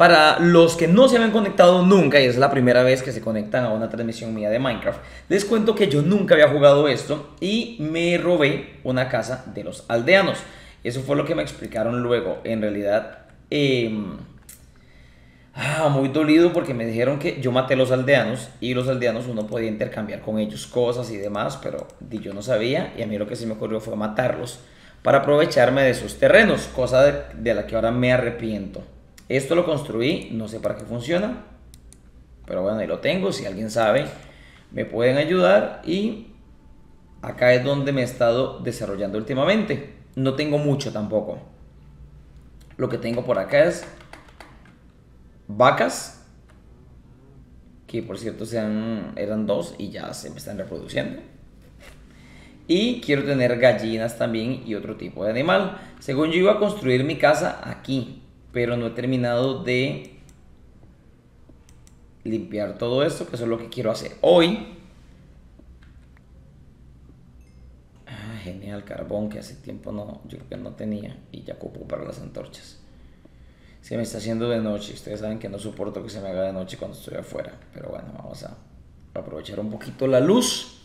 Para los que no se habían conectado nunca y es la primera vez que se conectan a una transmisión mía de Minecraft, les cuento que yo nunca había jugado esto y me robé una casa de los aldeanos. Eso fue lo que me explicaron luego. En realidad, em, ah, muy dolido porque me dijeron que yo maté a los aldeanos y los aldeanos uno podía intercambiar con ellos cosas y demás, pero yo no sabía y a mí lo que se me ocurrió fue matarlos para aprovecharme de sus terrenos, cosa de, la que ahora me arrepiento. Esto lo construí, no sé para qué funciona, pero bueno, ahí lo tengo, si alguien sabe, me pueden ayudar y acá es donde me he estado desarrollando últimamente. No tengo mucho tampoco. Lo que tengo por acá es vacas, que por cierto eran dos y ya se me están reproduciendo. Y quiero tener gallinas también y otro tipo de animal. Según yo iba a construir mi casa aquí, pero no he terminado de limpiar todo esto, que eso es lo que quiero hacer hoy. Ah, genial, carbón que hace tiempo no, yo creo que no tenía y ya ocupo para las antorchas. Se me está haciendo de noche, ustedes saben que no soporto que se me haga de noche cuando estoy afuera, pero bueno, vamos a aprovechar un poquito la luz.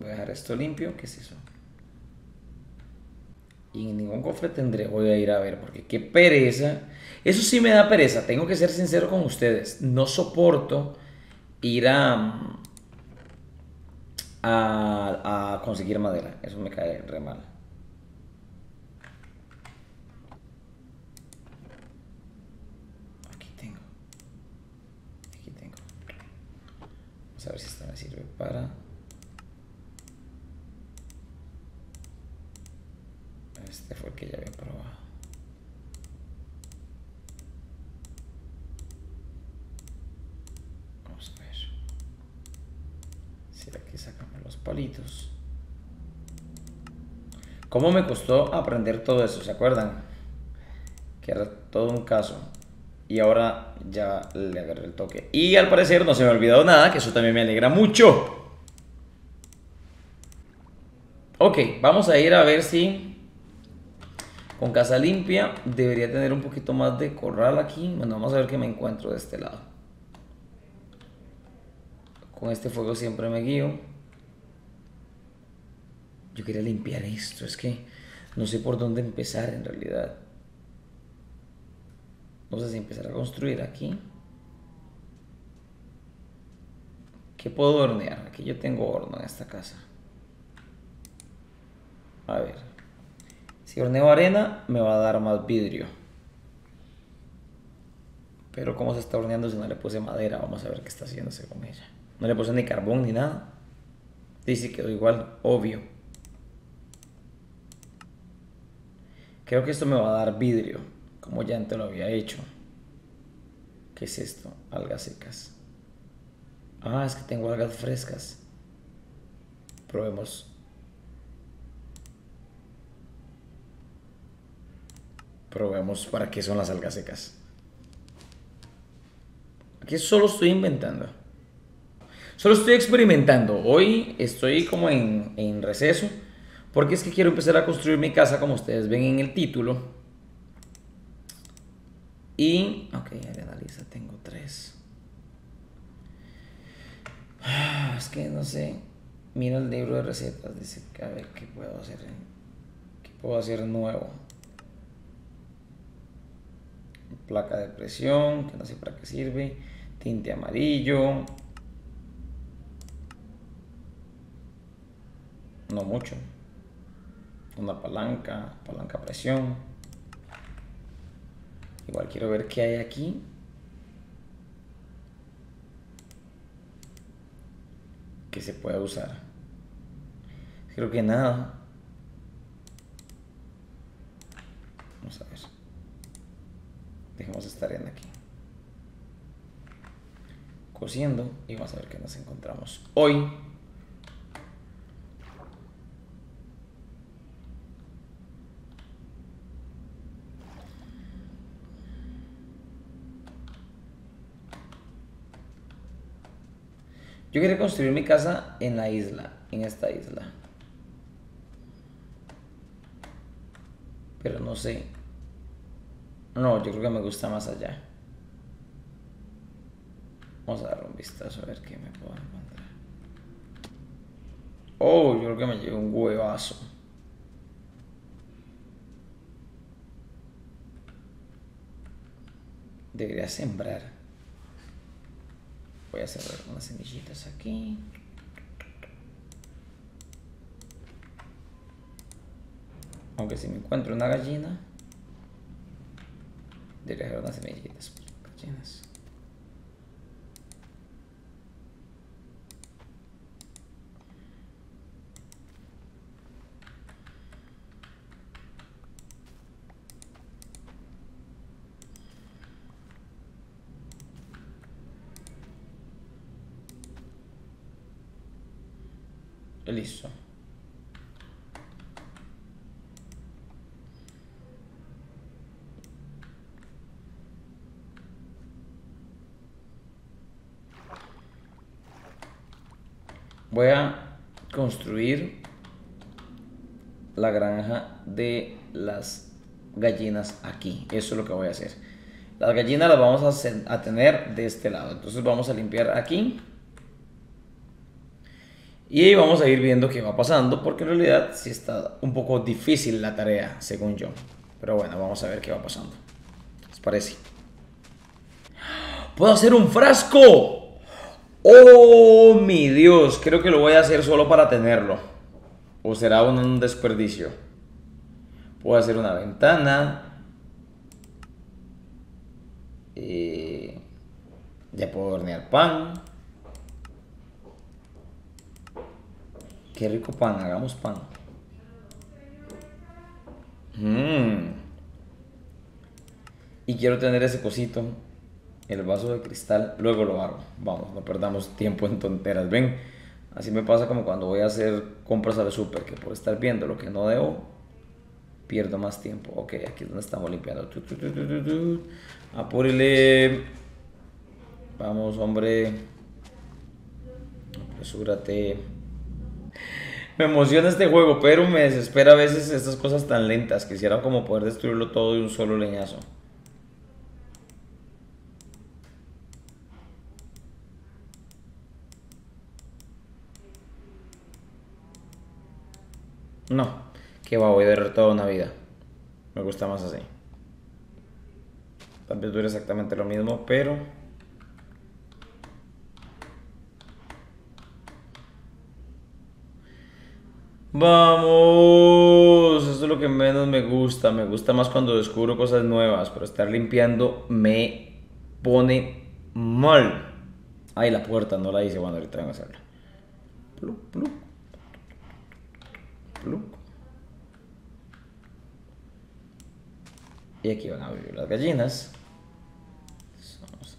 Voy a dejar esto limpio, ¿qué es eso? Y en ningún cofre tendré, voy a ir a ver, porque qué pereza. Eso sí me da pereza, tengo que ser sincero con ustedes. No soporto ir a, a, a conseguir madera, eso me cae re mal. Aquí tengo. Aquí tengo. Vamos a ver si esta me sirve para... Este fue el que ya había probado. Vamos a ver. Si aquí sacamos los palitos. ¿Cómo me costó aprender todo eso? ¿Se acuerdan? Que era todo un caso. Y ahora ya le agarré el toque. Y al parecer no se me ha olvidado nada, que eso también me alegra mucho. Ok, vamos a ir a ver si con casa limpia debería tener un poquito más de corral aquí. Bueno, vamos a ver qué me encuentro de este lado. Con este fuego siempre me guío. Yo quería limpiar esto, es que no sé por dónde empezar en realidad. No sé si empezar a construir aquí. ¿Qué puedo hornear? Aquí yo tengo horno en esta casa. A ver. Si horneo arena, me va a dar más vidrio. Pero cómo se está horneando si no le puse madera, vamos a ver qué está haciéndose con ella. No le puse ni carbón ni nada. Dice que quedó igual, obvio. Creo que esto me va a dar vidrio, como ya antes lo había hecho. ¿Qué es esto? Algas secas. Ah, es que tengo algas frescas. Probemos Probemos para qué son las algas secas. Aquí solo estoy inventando. Solo estoy experimentando. Hoy estoy como en, receso. Porque es que quiero empezar a construir mi casa como ustedes ven en el título. Y... Ok, analiza, tengo tres. Ah, es que no sé. Mira el libro de recetas. Dice a ver qué puedo hacer. ¿Qué puedo hacer nuevo? Placa de presión, que no sé para qué sirve, tinte amarillo, no mucho, una palanca, palanca presión, igual quiero ver qué hay aquí, que se pueda usar, creo que nada, vamos a ver. Dejemos estar en aquí. Cosiendo y vamos a ver qué nos encontramos hoy. Yo quería construir mi casa en la isla, en esta isla. Pero no sé No, yo creo que me gusta más allá. Vamos a dar un vistazo a ver qué me puedo encontrar. Oh, yo creo que me llevo un huevazo. Debería sembrar. Voy a sembrar unas semillitas aquí. Aunque si me encuentro una gallina, debería haber unas semillitas gallinas. Listo. Voy a construir la granja de las gallinas aquí. Eso es lo que voy a hacer. Las gallinas las vamos a, tener de este lado. Entonces vamos a limpiar aquí. Y vamos a ir viendo qué va pasando, porque en realidad sí está un poco difícil la tarea, según yo. Pero bueno, vamos a ver qué va pasando. ¿Les parece? ¡Puedo hacer un frasco! ¡Oh, mi Dios! Creo que lo voy a hacer solo para tenerlo. ¿O será un desperdicio? Puedo hacer una ventana. Eh, ya puedo hornear pan. Qué rico pan, hagamos pan. Mm. Y quiero tener ese cosito el vaso de cristal, luego lo hago. Vamos, no perdamos tiempo en tonteras. Ven, así me pasa como cuando voy a hacer compras al super, que por estar viendo lo que no debo, pierdo más tiempo. Ok, aquí es donde estamos limpiando. Apúrele. Vamos, hombre. Apresúrate. Me emociona este juego, pero me desespera a veces estas cosas tan lentas. Quisiera como poder destruirlo todo de un solo leñazo. No, que va, voy a durar toda una vida. Me gusta más así. Tal vez dure exactamente lo mismo, pero... Vamos, eso es lo que menos me gusta. Me gusta más cuando descubro cosas nuevas, pero estar limpiando me pone mal. Ay, la puerta no la hice cuando ahorita vengo a hacerla. Y aquí van a vivir las gallinas. Vamos.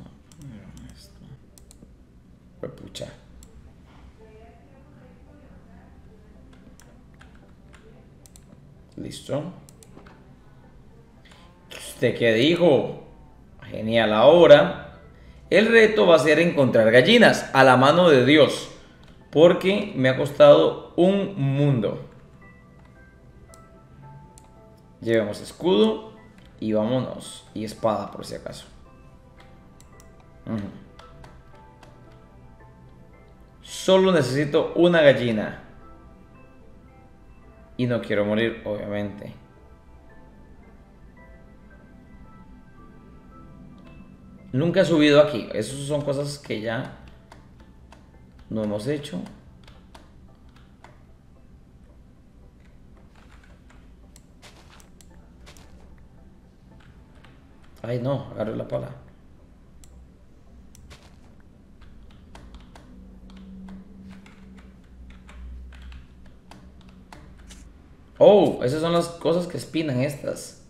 Listo. ¿Usted qué dijo? Genial. Ahora, el reto va a ser encontrar gallinas a la mano de Dios. Porque me ha costado un mundo. Llevamos escudo y vámonos. Y espada por si acaso. Solo necesito una gallina. Y no quiero morir, obviamente. Nunca he subido aquí. Esas son cosas que ya no hemos hecho. Ay, no, agarre la pala. Oh, esas son las cosas que espinan estas.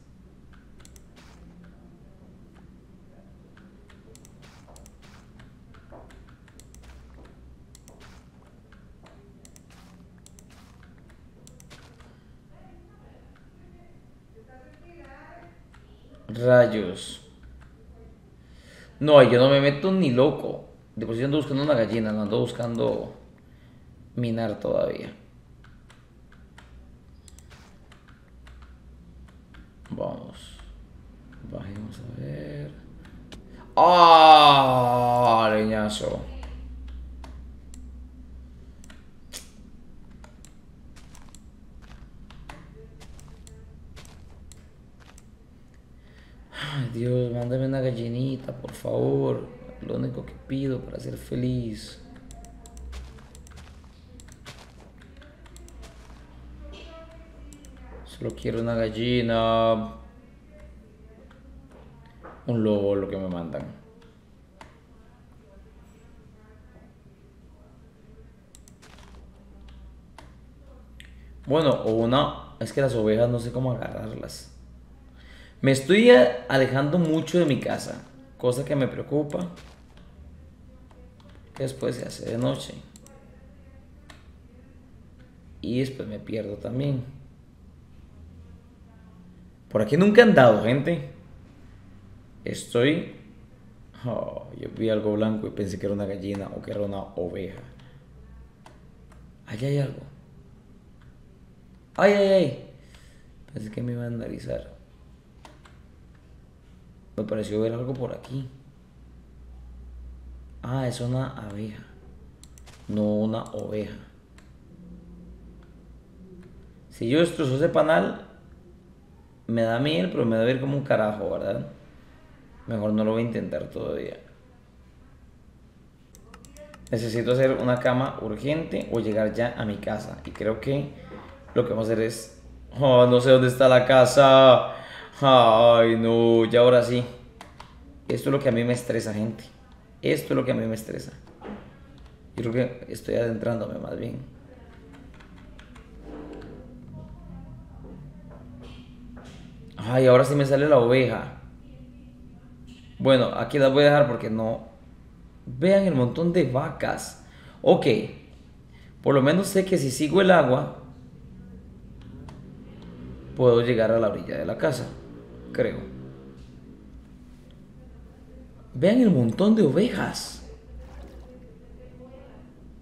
No, yo no me meto ni loco. De por ando buscando una gallina, no ando buscando minar todavía. Vamos. Vamos a ver. ¡Ah! Leñazo. Ay, Dios, mándame una gallinita, por favor. Lo único que pido para ser feliz. Solo quiero una gallina. Un lobo, lo que me mandan. Bueno, o una... Es que las ovejas no sé cómo agarrarlas. Me estoy alejando mucho de mi casa, cosa que me preocupa. Después se hace de noche. Y después me pierdo también. Por aquí nunca han dado, gente. Estoy... Oh, yo vi algo blanco y pensé que era una gallina o que era una oveja. Allá hay algo. Ay, ay, ay. Pensé que me iba a analizar. Me pareció ver algo por aquí. Ah, es una abeja. No una oveja. Si yo destrozo ese panal, me da miel, pero me da ver como un carajo, ¿verdad? Mejor no lo voy a intentar todavía. Necesito hacer una cama urgente o llegar ya a mi casa. Y creo que lo que vamos a hacer es... Oh, no sé dónde está la casa. Ay, no, ya ahora sí. Esto es lo que a mí me estresa, gente. Esto es lo que a mí me estresa. Yo creo que estoy adentrándome más bien. Ay, ahora sí me sale la oveja. Bueno, aquí las voy a dejar porque no... Vean el montón de vacas. Ok. Por lo menos sé que si sigo el agua, puedo llegar a la orilla de la casa. Creo. Vean el montón de ovejas.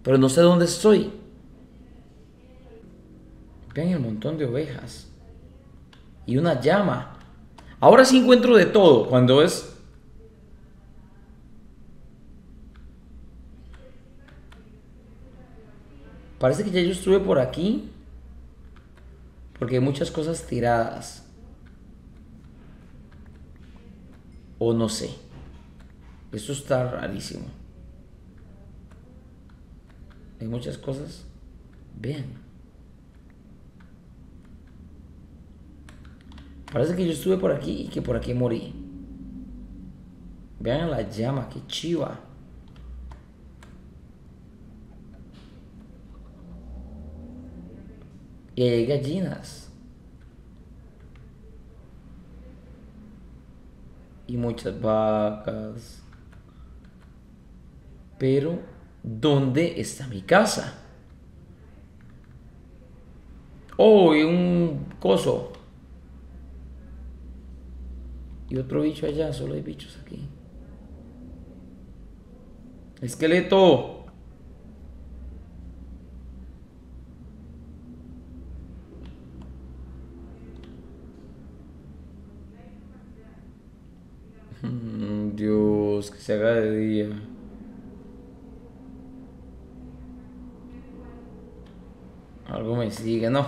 Pero no sé dónde estoy. Vean el montón de ovejas. Y una llama. Ahora sí encuentro de todo. Cuando es Parece que ya yo estuve por aquí. Porque hay muchas cosas tiradas. O no sé. Esto está rarísimo. Hay muchas cosas. Vean. Parece que yo estuve por aquí y que por aquí morí. Vean la llama, qué chiva. Y hay gallinas. Y muchas vacas. Pero, ¿dónde está mi casa? Oh, y un coso. Y otro bicho allá, solo hay bichos aquí. Esqueleto. Dios, que se haga de día. Algo me sigue, ¿no?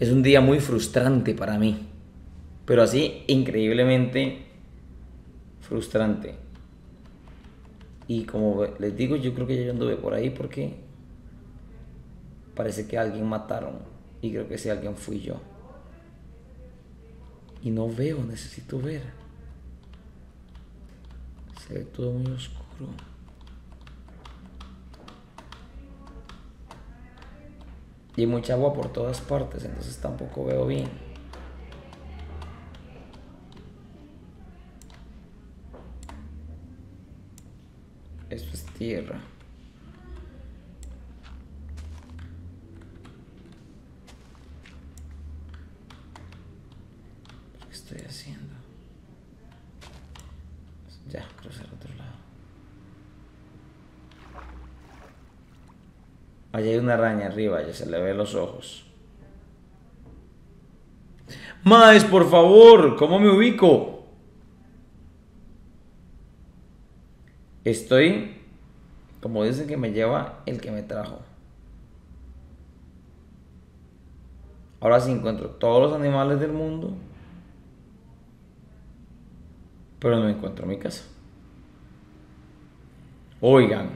Es un día muy frustrante para mí. Pero así, increíblemente frustrante. Y como les digo, yo creo que yo anduve por ahí porque parece que alguien mataron. Y creo que ese alguien fui yo. Y no veo, necesito ver. Se ve todo muy oscuro. Y hay mucha agua por todas partes, entonces tampoco veo bien. Esto es tierra. ¿Qué estoy haciendo? Ya, cruzar al otro lado. Allá hay araña arriba, ya se le ve los ojos. Más, por favor, ¿cómo me ubico? Estoy, como dicen que me lleva el que me trajo. Ahora sí encuentro todos los animales del mundo, pero no encuentro mi casa. Oigan,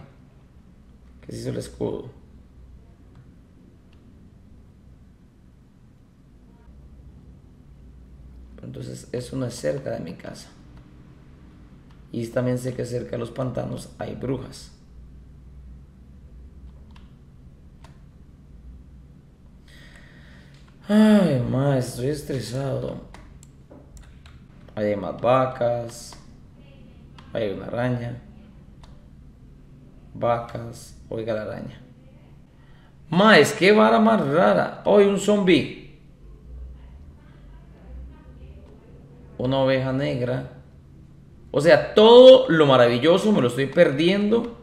¿qué se hizo el escudo? Entonces eso no es cerca de mi casa. Y también sé que cerca de los pantanos hay brujas. Ay, más, estoy estresado. Hay más vacas. Hay una araña. Vacas. Oiga la araña. Más, qué vara más rara. Hoy un zombie. Una oveja negra. O sea, todo lo maravilloso me lo estoy perdiendo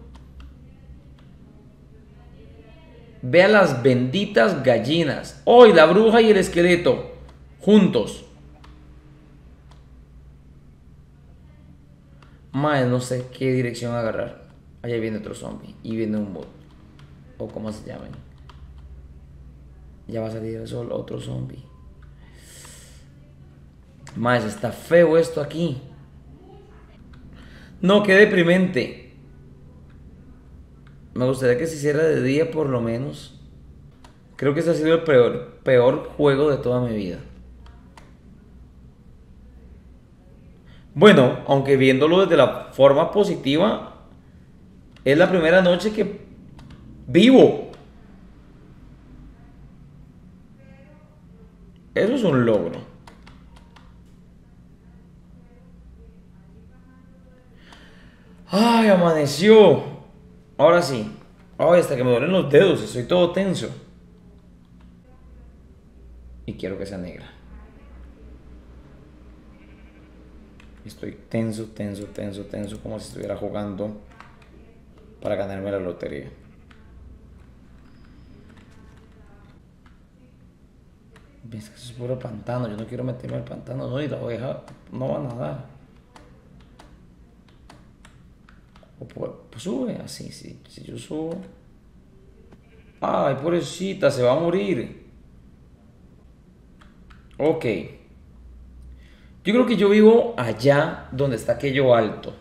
Vea las benditas gallinas. Hoy la bruja y el esqueleto. Juntos. Mae, no sé qué dirección agarrar. Allá viene otro zombie. Y viene un bot. O como se llamen. Ya va a salir el sol, otro zombie. Mae, está feo esto aquí. No, qué deprimente. Me gustaría que se hiciera de día por lo menos. Creo que ese ha sido el peor, peor juego de toda mi vida. Bueno, aunque viéndolo desde la forma positiva, es la primera noche que vivo. Eso es un logro. Ay, amaneció. Ahora sí. Ay, hasta que me duelen los dedos, estoy todo tenso. Y quiero que sea negra. Estoy tenso, tenso, tenso, tenso, como si estuviera jugando para ganarme la lotería. Ves que eso es puro pantano, yo no quiero meterme al pantano, no, y la oveja no va a nadar. Pues, sube, así, sí. Si yo subo. Ay, pobrecita, se va a morir. Ok. Yo creo que yo vivo allá donde está aquello alto.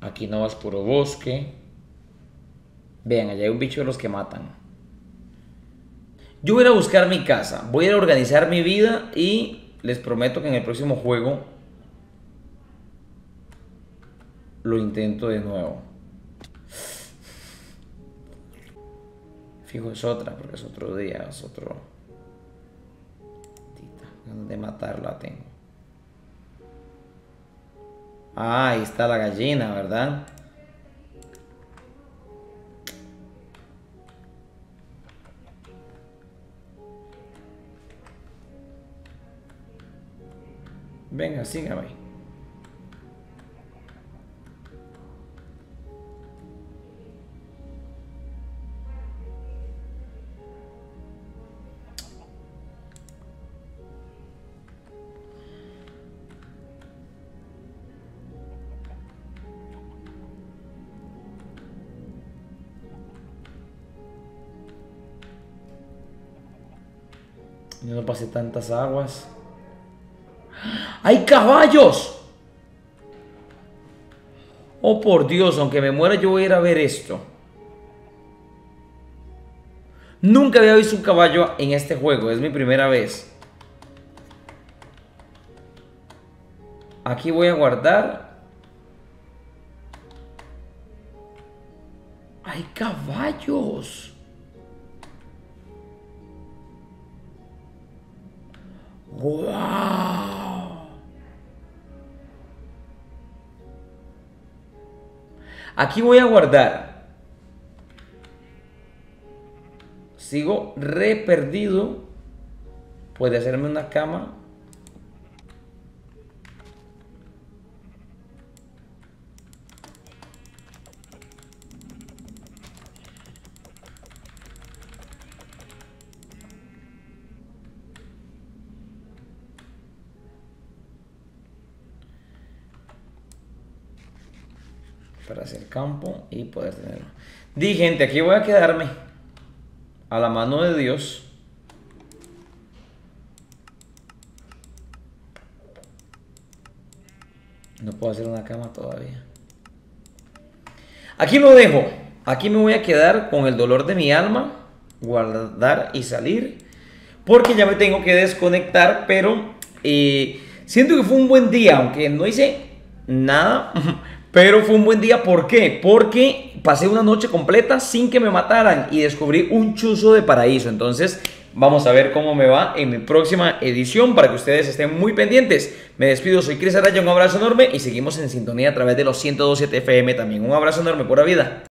Aquí no vas puro bosque. Vean, allá hay un bicho de los que matan. Yo voy a buscar mi casa, voy a organizar mi vida y les prometo que en el próximo juego lo intento de nuevo. Fijo, es otra, porque es otro día, es otro. De matarla tengo. Ah, ahí está la gallina, ¿verdad? Venga, sígame. Yo no pasé tantas aguas. ¡Hay caballos! Oh, por Dios, aunque me muera, yo voy a ir a ver esto. Nunca había visto un caballo en este juego, es mi primera vez. Aquí voy a guardar. ¡Hay caballos! ¡Wow! Aquí voy a guardar. Sigo re perdido. Puede hacerme una cama. Campo y poder tenerlo. Di gente, aquí voy a quedarme a la mano de Dios. No puedo hacer una cama todavía. Aquí lo dejo. Aquí me voy a quedar con el dolor de mi alma, guardar y salir, porque ya me tengo que desconectar, pero eh, siento que fue un buen día, aunque no hice nada, pero fue un buen día. ¿Por qué? Porque pasé una noche completa sin que me mataran y descubrí un chuzo de paraíso. Entonces, vamos a ver cómo me va en mi próxima edición para que ustedes estén muy pendientes. Me despido, soy Cris Araya, un abrazo enorme y seguimos en sintonía a través de los 102.7 FM también. Un abrazo enorme, pura vida.